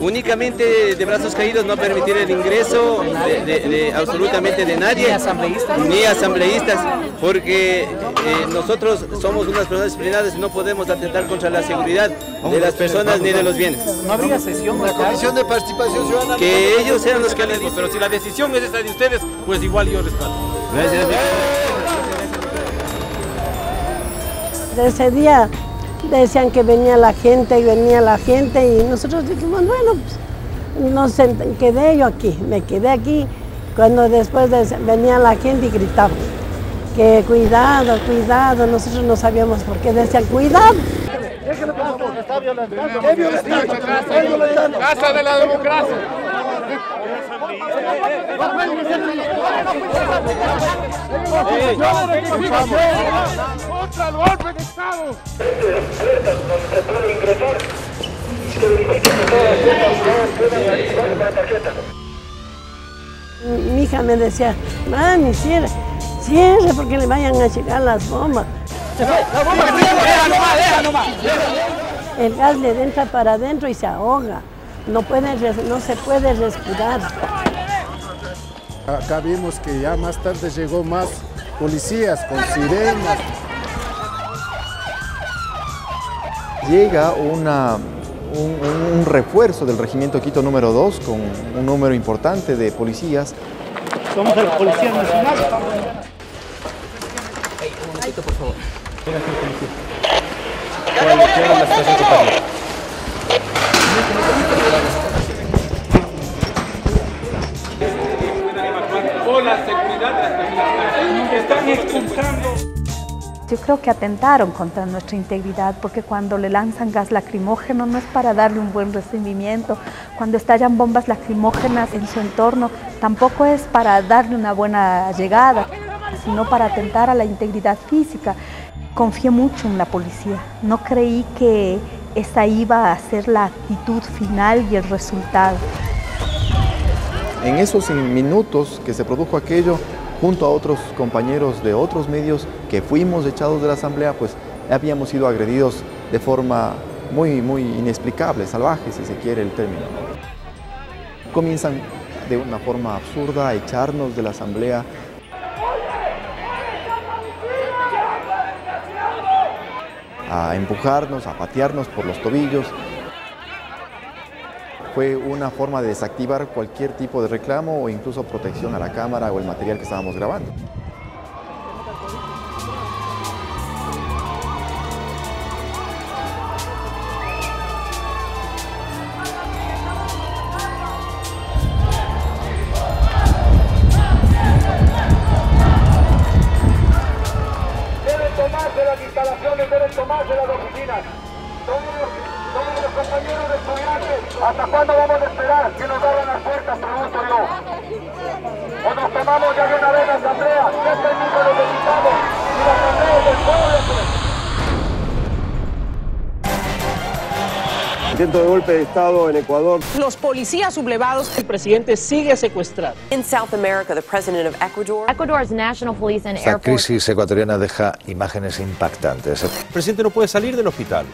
únicamente de brazos caídos no permitir el ingreso de, absolutamente de nadie. Ni asambleístas. Ni asambleístas, porque eh, nosotros somos unas personas disciplinadas y no podemos atentar contra la seguridad de las personas ni de los bienes. No habría sesión de comisión de participación ciudadana. Que ellos sean los que les pero si la decisión es esa de ustedes, pues igual yo respeto. Gracias. De ese día decían que venía la gente y venía la gente y nosotros dijimos, bueno, pues no sé, quedé yo aquí, me quedé aquí cuando después venía la gente y gritaban que cuidado, cuidado, nosotros no sabíamos por qué decían cuidado. Casa de la democracia. Mi hija me decía, mami, cierre, cierre porque le vayan a llegar las bombas. El gas le entra para adentro y se ahoga. No, puede, no se puede respirar. Acá vimos que ya más tarde llegó más policías con sirenas. Llega una, un, refuerzo del regimiento Quito número 2 con un número importante de policías. Somos el Policía Nacional. un momentito, por favor. la creo que atentaron contra nuestra integridad porque cuando le lanzan gas lacrimógeno no es para darle un buen recibimiento, cuando estallan bombas lacrimógenas en su entorno tampoco es para darle una buena llegada, sino para atentar a la integridad física. Confié mucho en la policía, no creí que esa iba a ser la actitud final y el resultado. En esos minutos que se produjo aquello, junto a otros compañeros de otros medios que fuimos echados de la asamblea, pues habíamos sido agredidos de forma muy, muy inexplicable, salvaje, si se quiere el término. Comienzan de una forma absurda a echarnos de la asamblea. a empujarnos, a patearnos por los tobillos, fue una forma de desactivar cualquier tipo de reclamo o incluso protección a la cámara o el material que estábamos grabando. O nos tomamos ya de una vez la asamblea, ¿qué permiso necesitamos? Y la asamblea es del pueblo. Intento de golpe de Estado en Ecuador. Los policías sublevados. El presidente sigue secuestrado. En South America, the president of Ecuador. Ecuador's National Police and Esta crisis ecuatoriana deja imágenes impactantes. El presidente no puede salir del hospital.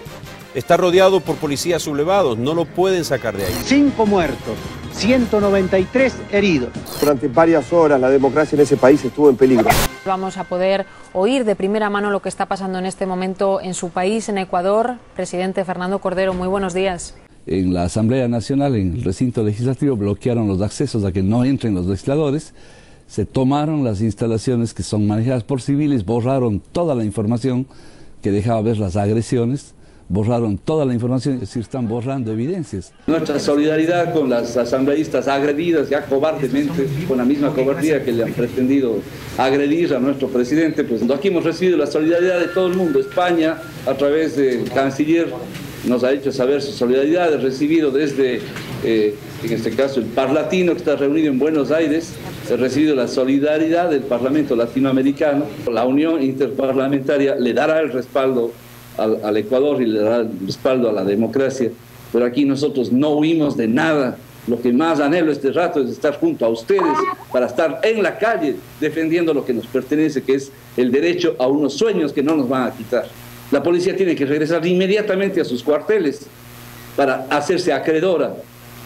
Está rodeado por policías sublevados, no lo pueden sacar de ahí. Cinco muertos, 193 heridos. Durante varias horas la democracia en ese país estuvo en peligro. Vamos a poder oír de primera mano lo que está pasando en este momento en su país, en Ecuador. Presidente Fernando Cordero, muy buenos días. En la Asamblea Nacional, en el recinto legislativo, bloquearon los accesos a que no entren los legisladores. Se tomaron las instalaciones que son manejadas por civiles, borraron toda la información que dejaba ver las agresiones borraron toda la información, es están borrando evidencias. Nuestra solidaridad con las asambleístas agredidas ya cobardemente, con la misma cobardía que le han pretendido agredir a nuestro presidente, pues aquí hemos recibido la solidaridad de todo el mundo. España, a través del canciller, nos ha hecho saber su solidaridad, ha recibido desde, eh, en este caso, el Parlatino, que está reunido en Buenos Aires, ha recibido la solidaridad del Parlamento Latinoamericano. La Unión Interparlamentaria le dará el respaldo al, Ecuador y le da respaldo a la democracia, pero aquí nosotros no huimos de nada. Lo que más anhelo este rato es estar junto a ustedes para estar en la calle defendiendo lo que nos pertenece, que es el derecho a unos sueños que no nos van a quitar. La policía tiene que regresar inmediatamente a sus cuarteles para hacerse acreedora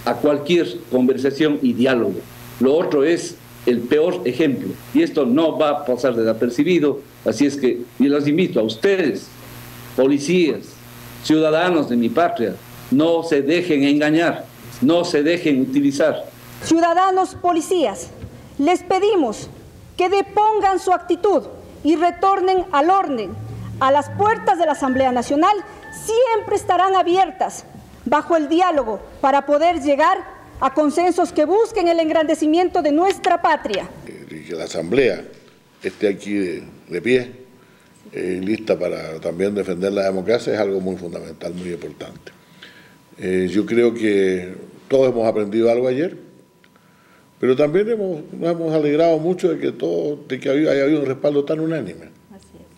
a cualquier conversación y diálogo. Lo otro es el peor ejemplo y esto no va a pasar desapercibido, así es que yo los invito a ustedes, policías, ciudadanos de mi patria, no se dejen engañar, no se dejen utilizar. Ciudadanos policías, les pedimos que depongan su actitud y retornen al orden. A las puertas de la Asamblea Nacional siempre estarán abiertas bajo el diálogo para poder llegar a consensos que busquen el engrandecimiento de nuestra patria. Que la Asamblea esté aquí de, pie, eh, lista para también defender la democracia, es algo muy fundamental, muy importante. Eh, yo creo que todos hemos aprendido algo ayer, pero también hemos, nos hemos alegrado mucho de que todo, de que haya habido un respaldo tan unánime,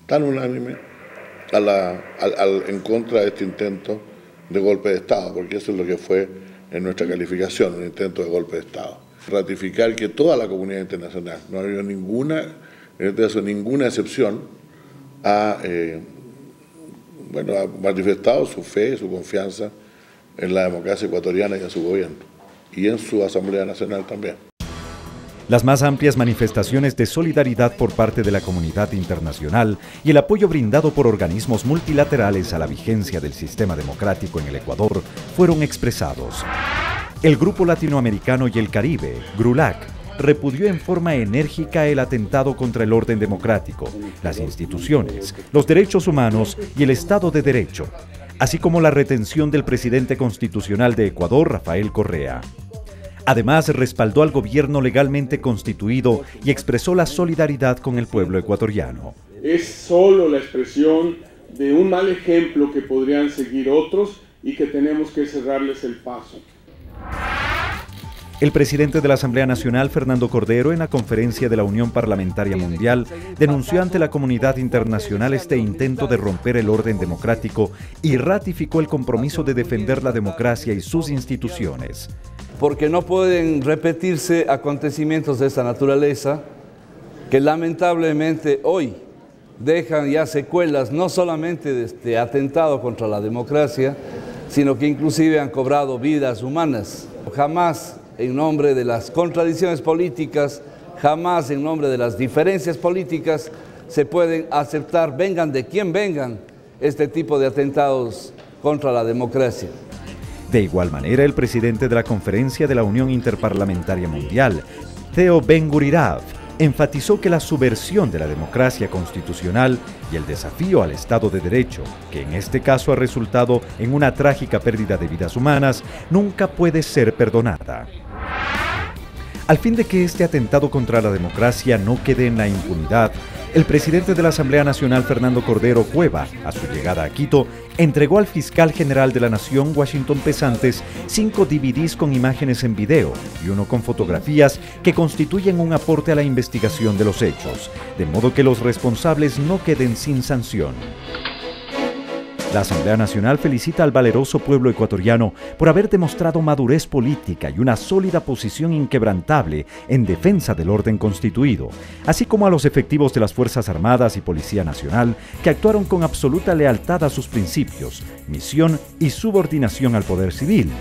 tan unánime a la, en contra de este intento de golpe de Estado, porque eso es lo que fue en nuestra calificación, un intento de golpe de Estado. Ratificar que toda la comunidad internacional, no ha habido ninguna, en este caso ninguna excepción, ha, eh, bueno, ha manifestado su fe, su confianza en la democracia ecuatoriana y en su gobierno, y en su Asamblea Nacional también. Las más amplias manifestaciones de solidaridad por parte de la comunidad internacional y el apoyo brindado por organismos multilaterales a la vigencia del sistema democrático en el Ecuador fueron expresados. El Grupo Latinoamericano y el Caribe, GRULAC, repudió en forma enérgica el atentado contra el orden democrático, las instituciones, los derechos humanos y el Estado de Derecho, así como la retención del presidente constitucional de Ecuador, Rafael Correa. Además, respaldó al gobierno legalmente constituido y expresó la solidaridad con el pueblo ecuatoriano. Es solo la expresión de un mal ejemplo que podrían seguir otros y que tenemos que cerrarles el paso. El presidente de la Asamblea Nacional, Fernando Cordero, en la conferencia de la Unión Parlamentaria Mundial, denunció ante la comunidad internacional este intento de romper el orden democrático y ratificó el compromiso de defender la democracia y sus instituciones. Porque no pueden repetirse acontecimientos de esta naturaleza que lamentablemente hoy dejan ya secuelas no solamente de este atentado contra la democracia, sino que inclusive han cobrado vidas humanas. Jamás en nombre de las contradicciones políticas, jamás en nombre de las diferencias políticas se pueden aceptar, vengan de quien vengan, este tipo de atentados contra la democracia. De igual manera, el presidente de la Conferencia de la Unión Interparlamentaria Mundial, Theo Ben-Gurirav, enfatizó que la subversión de la democracia constitucional y el desafío al Estado de Derecho, que en este caso ha resultado en una trágica pérdida de vidas humanas, nunca puede ser perdonada. Al fin de que este atentado contra la democracia no quede en la impunidad, el presidente de la Asamblea Nacional, Fernando Cordero Cueva, a su llegada a Quito, entregó al fiscal general de la Nación, Washington Pesantes, cinco DVDs con imágenes en video y uno con fotografías que constituyen un aporte a la investigación de los hechos, de modo que los responsables no queden sin sanción. La Asamblea Nacional felicita al valeroso pueblo ecuatoriano por haber demostrado madurez política y una sólida posición inquebrantable en defensa del orden constituido, así como a los efectivos de las Fuerzas Armadas y Policía Nacional que actuaron con absoluta lealtad a sus principios, misión y subordinación al poder civil,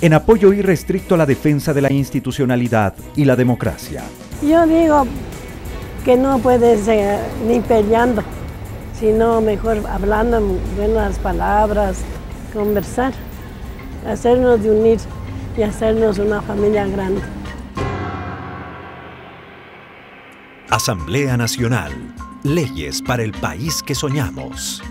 en apoyo irrestricto a la defensa de la institucionalidad y la democracia. Yo digo que no puede ser ni peleando sino mejor hablando buenas palabras, conversar, hacernos de unir y hacernos una familia grande. Asamblea Nacional. Leyes para el país que soñamos.